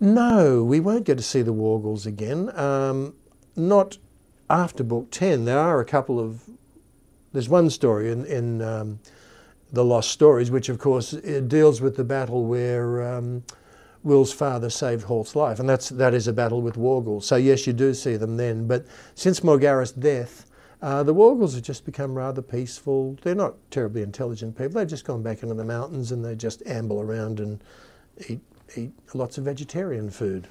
No, we won't get to see the Wargals again. Um, not after book 10. There are a couple of. There's one story in, in um, The Lost Stories, which of course deals with the battle where um, Will's father saved Halt's life, and that's, that is a battle with Wargals. So, yes, you do see them then. But since Morgarath's death, uh, the Wargals have just become rather peaceful. They're not terribly intelligent people. They've just gone back into the mountains and they just amble around and eat, eat lots of vegetarian food.